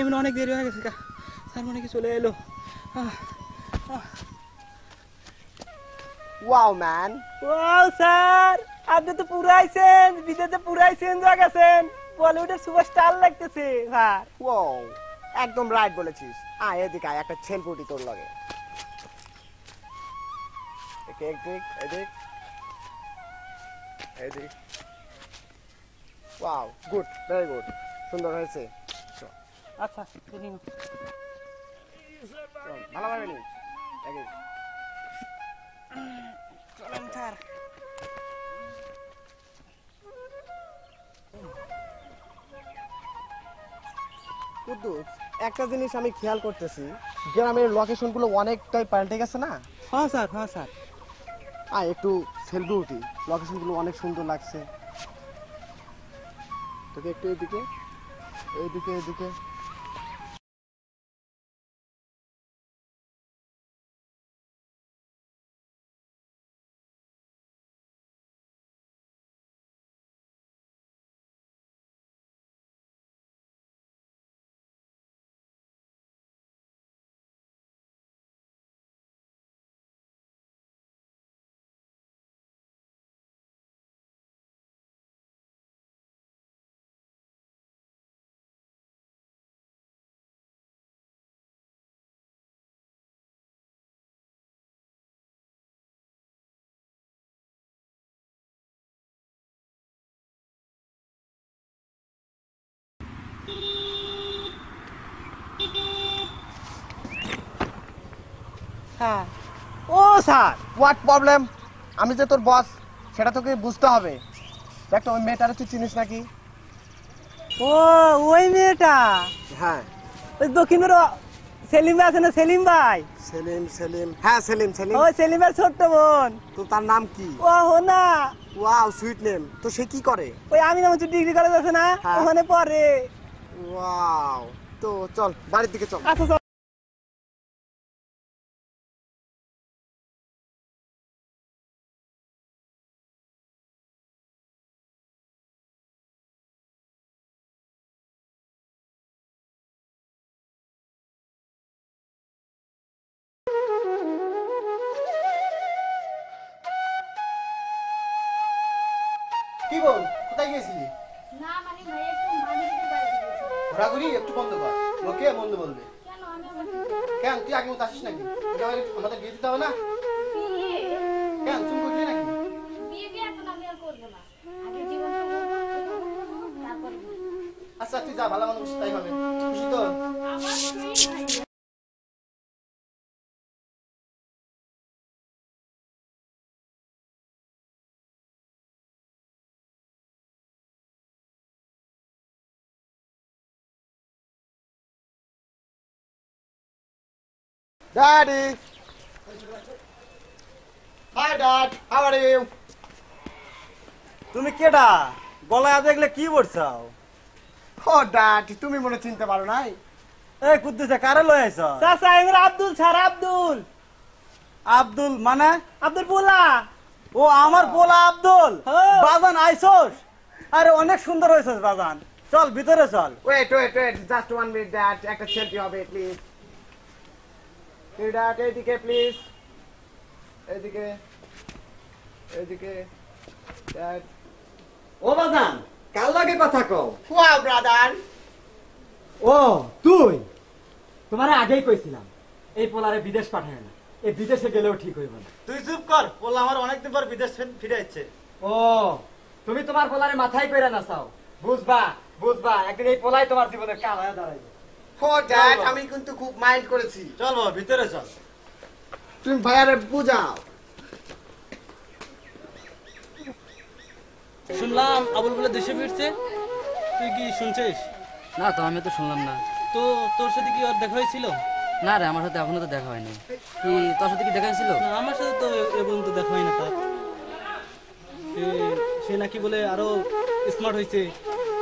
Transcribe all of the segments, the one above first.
এমনি অনেক দেরি হয়ে গেছে স্যার মনে কি চলে এলো। Wow, man. ও স্যার আপনি তো পুরাইছেন বিদেশে পুরাইছেন যা গেছেন। বলিউডের সুপারস্টার লাগতেছে স্যার। Wow. একদম রাইট বলেছিস। আয় এদিকে আয় একটা ছেলপুটি তোর লগে। এদিক এদিক এদিক। ওয়াও গুড ভেরি গুড সুন্দর হয়েছে। আচ্ছা ভালোভাবে চলেন স্যার। কুদ্দুস একটা জিনিস আমি খেয়াল করতেছি গ্রামের লোকেশনগুলো অনেকটাই পাল্টে গেছে না? হ্যাঁ স্যার হ্যাঁ স্যার। আয় একটু সেলফি উঠি। লোকেশনগুলো অনেক সুন্দর লাগছে। তোকে একটু এদিকে এদিকে এদিকে। স্যার ও স্যার হোয়াট প্রবলেম আমি যে তোর বস সেটা তোকে বুঝতে হবে। দেখ ওই মেয়েটারে তুই চিনিস নাকি? ও ওই মেয়েটা? হ্যাঁ। ওই দক্ষিণের সেলিম ভাই আছে না সেলিম ভাই? সেলিম সেলিম। হ্যাঁ সেলিম সেলিম। ওই সেলিমের ছোট্ট বোন। তো তার নাম কি? ও হো না ওয়াও সুইট নেম তো সে কি করে? ওই আমি না ডিগ্রি কলেজ আছে না হ্যাঁ। ওখানে পড়ে। ওয়াও তো চল বাড়ির দিকে চল। আচ্ছা কি বল? কোথায় গিয়েছিলি? না মানে ভাই একটু মাঝে গেছি ঘোরাঘুরি? একটু বন্ধ কর। ওকে বন্ধ বলবে। কেন? আমি কেন? তুই আগে মতো আসিস নাকি? আমাদের- বিয়ে দিতে হবে না? কেন? তুমি করবি নাকি আচ্ছা তুই যা ভালো মানুষ তাই হবে। খুশি তো? Daddy. Hi, Dad. How are you? তুমি কেডা? গলায় দেখলে কি বলছাও ও ড্যাড তুমি মনে চিনতে পারো নাই? এই কুদ্দুসে কারে লই আইছ? চাচা এমরা আব্দুল স্যার আব্দুল। আব্দুল মানে? আব্দুল পোলা। ও আমার পোলা আব্দুল। বাজান আইছস আরে অনেক সুন্দর হয়েছস বাজান। চল ভিতরে চল। Wait wait wait just one minute dad একটা সেলফি হবে প্লিজ ড্যাড এদিকে প্লিজ এদিকে এদিকে ও বাজান কাল লাগে কথা কও? ওয়াও ব্রাদার ও তুই? তোমারে আগেই কইছিলাম এই পোলারে বিদেশ পাঠায় না। এই বিদেশে গেলেও ঠিক হইব না। তুই চুপ কর পোলা আমার অনেকদিন পর বিদেশ ফিরে যাচ্ছে ও তুমি তোমার পোলারে মাথায় কইরা না চাও। বুঝবা বুঝবা একদিন এই পোলাই তোমার জীবনের কাল হয়ে দাঁড়াইবে। ড্যাড আমি কিন্তু খুব মাইন্ড করেছি। চল বাবা ভিতরে চল। তুমি ভাইয়ারে বুঝাও। শুনলাম আবুল বলে দেশে ফিরছে। তুই কি শুনছিস? না তো আমি তো শুনলাম না। তো তোর সাথে কি ওর দেখা হয়েছিল? না রে আমার সাথে এখনও তো দেখা হয়নি। কি তোর সাথে কি দেখা হয়েছিল? না, আমার সাথে তো এ পর্যন্ত দেখা হয় না তার। সে- সে নাকি বলে আরও স্মার্ট হয়েছে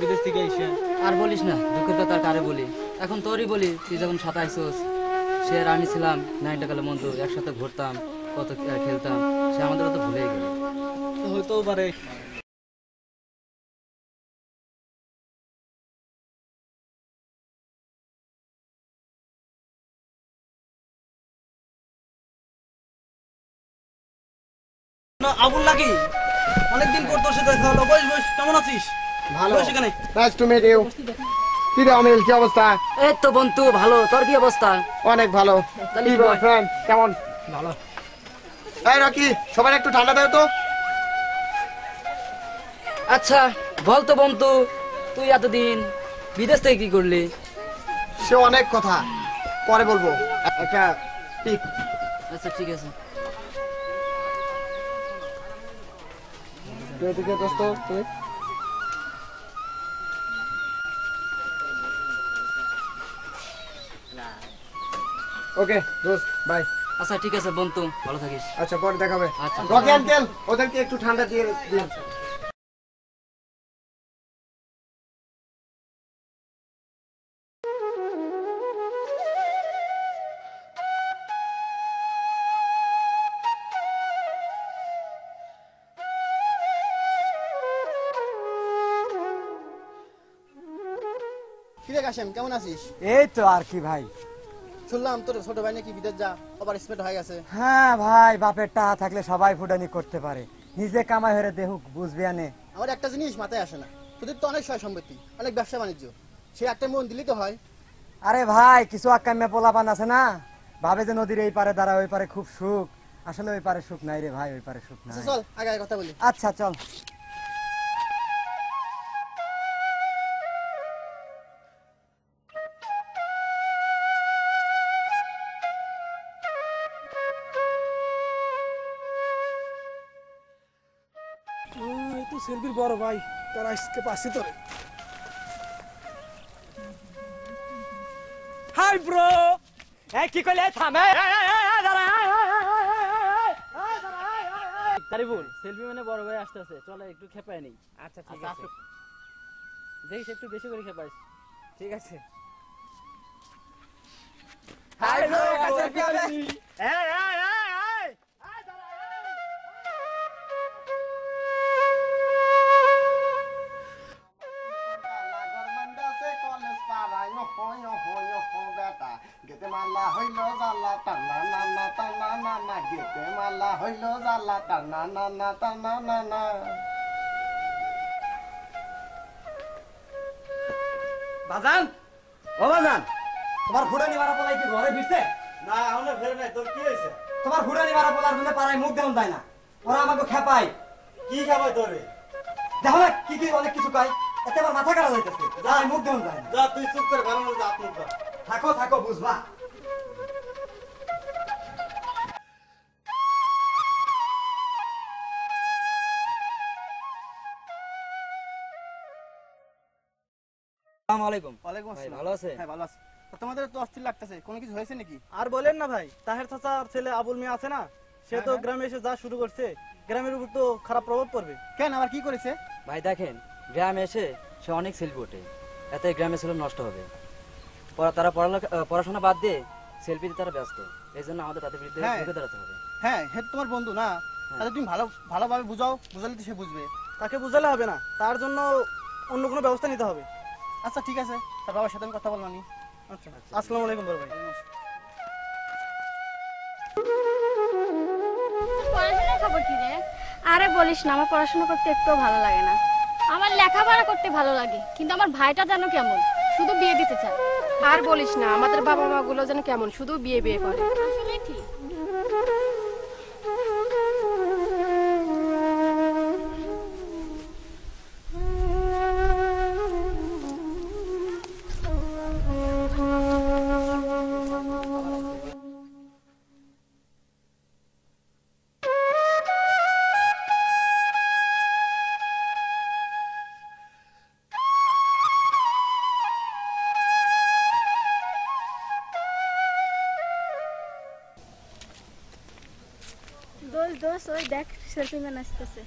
বিদেশ থেকে এসে। আর বলিস না দুঃখের কথা আর কারে বলি? এখন তোরই বলি তুই যখন সাথে আইসোস সে আর আমি ছিলাম নাইনটা কালে বন্ধু একসাথে ঘুরতাম কত খেলতাম সে আমাদের তো ভুলেই গেল। তো হইতেও পারে। না, আবুল নাকি? অনেকদিন পর তোর সাথে দেখা হলো। বস বস কেমন আছিস? ভালো। বস এখানে। নাইস টু মিট ইউ কি রে অমিল কি অবস্থা। এই তো বন্ধু ভালো। তোর কি অবস্থা? অনেক ভালো। ফ্রেন্ড কেমন? ভালো। এই রকি সবাই একটু ঠান্ডা দেও তো। আচ্ছা বল তো বন্ধু তুই এতদিন বিদেশ থেকে কি করলি? সে অনেক কথা। পরে বলব। একটা পিক আচ্ছা ঠিক আছে। তুই এদিকে দোস্ত তুই ওকে দোস্ত বাই আচ্ছা ঠিক আছে বন্ধু। ভালো থাকিস। আচ্ছা পরে দেখাবে। আচ্ছা। রকি আঙ্কেল ওদেরকে একটু ঠান্ডা দিয়ে দিন। কাশেম কেমন আছিস? এই তো আর কি ভাই। শুনলাম তোর ছোট ভাই নাকি বিদেশ যা আবার স্পেড হয়ে গেছে। হ্যাঁ ভাই বাপের টাকা থাকলে সবাই ফুটানি করতে পারে। নিজে কামাই হয়ে দেহুক বুঝবি আনে আমার একটা জিনিস মাথায় আসে না তোদের তো অনেক সয় সম্পত্তি অনেক ব্যবসা বাণিজ্য। সে একটা মন দিলেই তো হয়। আরে ভাই কিছু আকামে পোলাপান আছে না? ভাবে যে নদীর এই পারে দাঁড়া ওই পারে খুব সুখ। আসলে ওই পারে সুখ নাই রে ভাই ওই পারে সুখ নাই। আচ্ছা, চল আগে আগে কথা বলি। আচ্ছা চল। বড় ভাই তার আজকে পাশে তোরে হাই ব্রো এই কি কইলে থামে তারিবুল সেলফি মানে বড় ভাই আসতে আছে চলে একটু খেপায় নেই আচ্ছা ঠিক আছে দেখিস একটু বেশি করে খেপাইস ঠিক আছে গেতে হইল জালা টানা না না টানা না না বাজান! ও বাজান! তোমার ফুটানি মারা পোলাই কি ঘরে ফিরছে? না আমরা ফেরে নাই। তোর কি হয়েছে? তোমার ফুটানি মারা পোলার জন্য পাড়ায় মুখ দেওয়া যায় না। ওরা আমাকে খেপায়। কি খাবার তোরে? দেখো না কি কি অনেক কিছু কয়। এতে আমার মাথা খারাপ হইতেছে। যা। মুখ দেওয়া যায় না। যা তুই চুপ করে ঘরের মধ্যে হাত মুখ ধর। থাকো থাকো বুঝবা আসসালামু আলাইকুম। ওয়ালাইকুম আসসালাম। ভালো আছে? হ্যাঁ ভালো আছে। তোমাদের তো অস্থির লাগতেছে কোনো কিছু হয়েছে নাকি? আর বলেন না ভাই তাহের চাচার ছেলে আবুল মিয়া আছে না? সে তো গ্রামে এসে যা শুরু করছে গ্রামের উপর তো খারাপ প্রভাব পড়বে। কেন আবার কি করেছে? ভাই দেখেন গ্রামে এসে সে অনেক সেলফি ওঠে। এতে গ্রামের ছেলে নষ্ট হবে। তারা পড়াশোনা বাদ দিয়ে সেলফিতে তারা ব্যস্ত। এই জন্য আমাদের তাদের বিরুদ্ধে হ্যাঁ। রুখে দাঁড়াতে হবে। হ্যাঁ হে তোমার বন্ধু না? তাহলে তুমি ভালো ভালোভাবে বুঝাও বুঝালে তো সে বুঝবে। তাকে বুঝালে হবে না। তার জন্য অন্য কোনো ব্যবস্থা নিতে হবে। আচ্ছা ঠিক আছে। তার বাবার সাথে আমি কথা বলব নি আচ্ছা আসসালামু আলাইকুম বড় ভাই। খবর কি রে? আরে বলিস না আমার পড়াশোনা করতে একটুও ভালো লাগে না। আমার লেখাপড়া করতে ভালো লাগে কিন্তু আমার ভাইটা যেন কেমন? শুধু বিয়ে দিতে চায়। আর বলিস না আমাদের বাবা মা গুলো যেন কেমন শুধু বিয়ে বিয়ে করে। আসলে ঠিক। ওই দেখ সেলফি ম্যান আসতেছে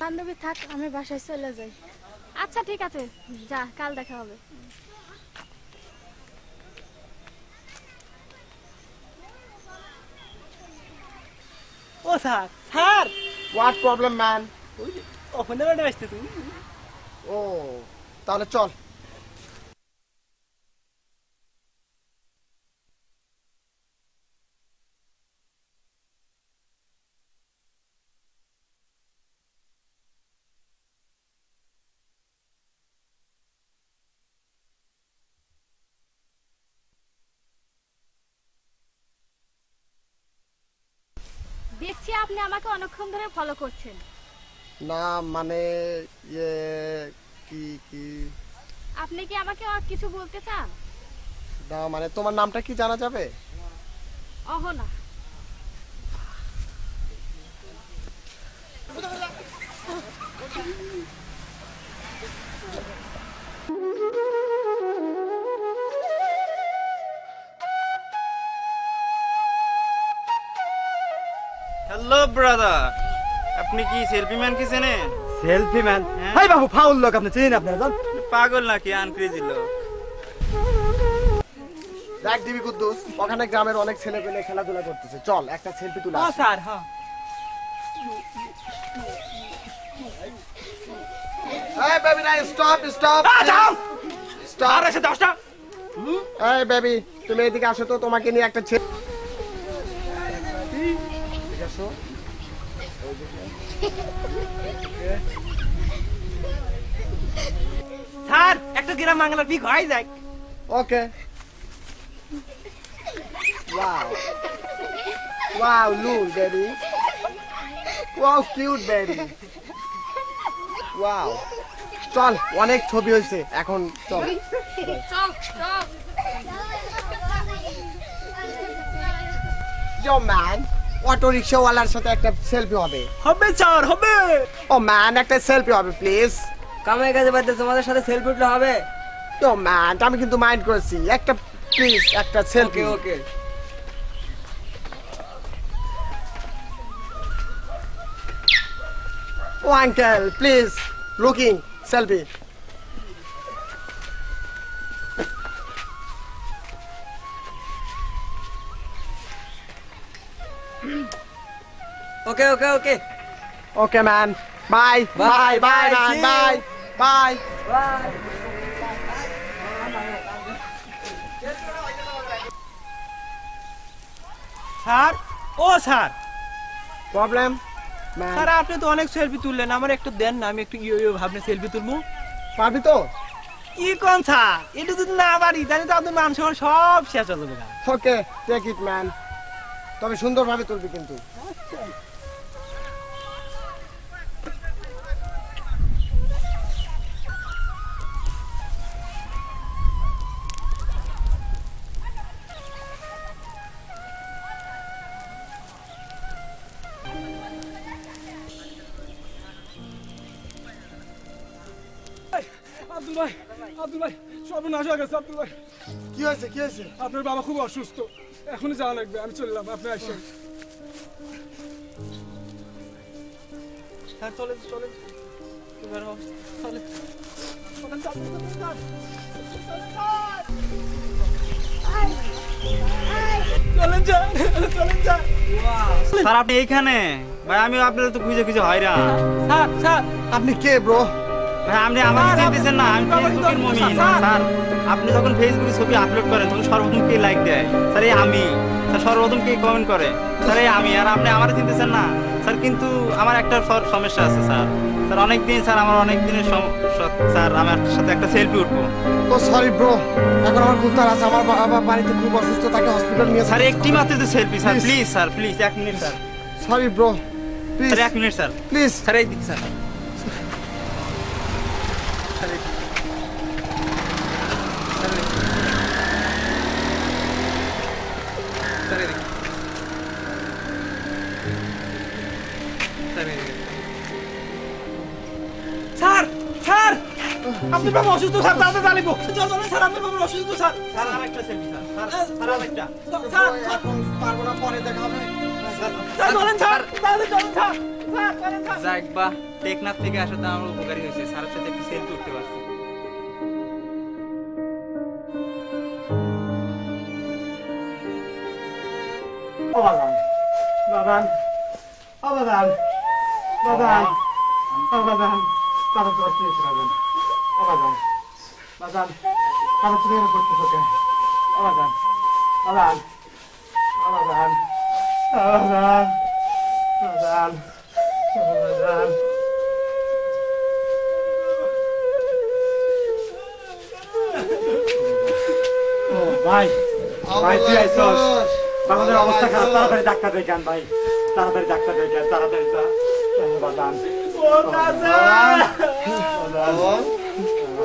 বান্ধবী থাক আমি বাসায় চলে যাই আচ্ছা ঠিক আছে। যা কাল দেখা হবে। ও sir sir! What problem man ওখানে ও তাহলে চল। দেখছি আপনি আমাকে অনেকক্ষণ ধরে ফলো করছেন। না মানে ইয়ে কি কি? আপনি কি আমাকে আর কিছু বলতে চান? না মানে তোমার নামটা কি জানা যাবে? অহনা। হ্যালো ব্রাদার আপনি কি সেলফি ম্যান কি চেনেন? Selfie man? হাই বাবু ফাউল লোক আপনি চিনেন আপনারা জান? পাগল নাকি আনক্রেজি লোক? দেখ দিবি কুদ্দুস ওখানে গ্রামের অনেক ছেলে পেলে খেলাধুলা করতেছে। চল একটা সেলফি তুলে আসি। স্যার হ্যাঁ। এই বেবি না স্টপ এসে দশটা। এই বেবি তুমি এদিকে আসো তো তোমাকে নিয়ে একটা ছেলে এদিকে আসো স্যার একটা গ্রাম বাংলার পিক হয় যায় okay. Wow wow look baby wow cute baby wow চল অনেক ছবি হয়েছে এখন চল। ইয়ো ম্যান অটো রিক্সাওয়ালার সাথে একটা সেলফি হবে। হবে স্যার হবে। ও ম্যান একটা সেলফি হবে প্লিজ কামাই কাজে বাদ তোমাদের সাথে সেলফি উঠলে হবে? ও ম্যান আমি কিন্তু মাইন্ড করেছি। একটা প্লিজ একটা selfie okay okay O uncle please looking selfie okay okay okay okay man bye bye bye man bye bye sir O sir problem sir আপনি তো অনেক সেলফি তুললেন। আমার একটু দেন না আমি একটু ইয়ে ইয়ে ভাবনে সেলফি তুলবো। পারবি তো? ই কোন স্যার এটা যদি না পারি তাহলে তো আপনার মান সম্মান সব শেষ হয়ে যাবে ওকে টেক ইট ম্যান তবে সুন্দরভাবে তুলবি কিন্তু। আব্দুল আব্দুল ভাই সর্বনাশ হয়ে গেছে আব্দুল ভাই। কি হয়েছে কি হয়েছে? আপনার বাবা খুব অসুস্থ। এখনই যাওয়া লাগবে আমি চললাম আপনি আসেন। স্যার চলেন চলেন। এবার চলেন। চলেন, চলেন, চলেন, চলেন। চলেন চলেন। স্যার আপনি এইখানে? ভাই আমি আপনাদের তো খুঁজে খুঁজে হয়রান। স্যার স্যার আপনি কে ব্রো আপনি আমাকে স্যার, চিনতেছেন না আমি ফেসবুকের মমিন। স্যার। আপনি যখন ফেসবুকে ছবি আপলোড করেন তখন সর্বপ্রথম কে লাইক দেয়। স্যার এই আমি। স্যার সর্বপ্রথম কে কমেন্ট করে। স্যার এই আমি। আর আপনি আমার চিনতেছেন না। স্যার কিন্তু আমার একটা সমস্যা আছে স্যার। স্যার অনেক দিন স্যার আমার অনেক দিনের স্যার আমার সাথে একটা সেলফি উঠবো। ও সরি ব্রো এখন আমার খুব তার আছে। আমার বাবা বাড়িতে খুব অসুস্থ তাকে হসপিটাল নিয়ে স্যার একটি মাত্র তো selfie sir. Please sir please এক minute sir. Sorry bro please এক মিনিট স্যার। প্লিজ স্যার এই দিক স্যার। আব্দুল বাবা অসুস্থ স্যার তাড়াতাড়ি জানিব চল চলেন স্যার আব্দুল বাবা অসুস্থ স্যার। স্যার আরেকটা সেলফি স্যার। স্যার স্যার আরেকটা। স্যার এখন পারব না পরে দেখা হবে। স্যার চলেন স্যার তাড়াতাড়ি চলেন স্যার স্যার চলেন স্যার। যাক বা টেকনাফ থেকে আসাতে আমার উপকারী হয়েছে। স্যারের সাথে একটু সেলফি উঠতে পারছি। ও বাদান বাদান ও বাদান বাদান ও বাদান তারা তো কি হয়েছে বাদান ও বাদান বাদান তারা তুমি এরকম করতেছো ও বাদান বাদান ও বাদান ও ভাই ভাই তুই বাবাদের অবস্থা খারাপ তাড়াতাড়ি ডাক্তার দেখান ভাই তাড়াতাড়ি ডাক্তার দেখান তাড়াতাড়ি যা ও দাদি ও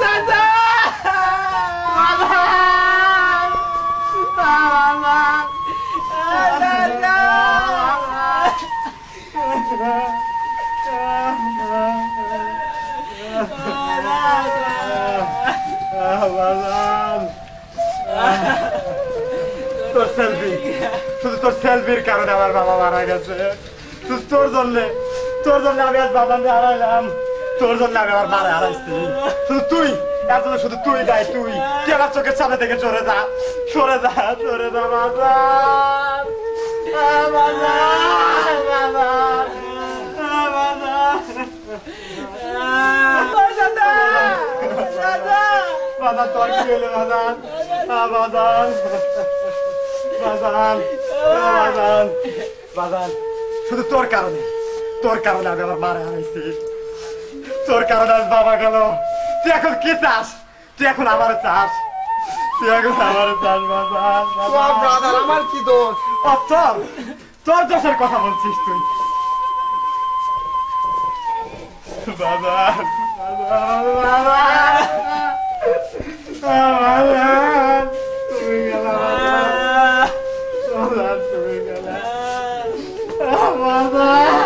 চাচা চাচা তোর সেলফি শুধু তোর সেলফির কারণে আমার বাবা মারা গেছে। শুধু তোর জন্য। তোর জন্য আমি আজ বাবা হারাইলাম। তোর জন্য আমি আমার মারা হারাইছি। শুধু তুই। জন্য শুধু তুই দায়, তুই। তুই চোখের সামনে থেকে চলে যা। সরে যা সরে যা, বাবা। তোর কি হলো বাজান শুধু তোর কারণে তোর কারণে আমি আমার মারা হারাইছি। তোর কারণে আজ বাবা গেল। তুই এখন কি চাস? তুই এখন আমার চাস? তুই এখন আমার চাস ব্রাদার আমার কি দোষ? চল। তোর দোষের কথা বলছিস তুই। বাবা বাবা তুমি গেল তুমি গেল বাবা।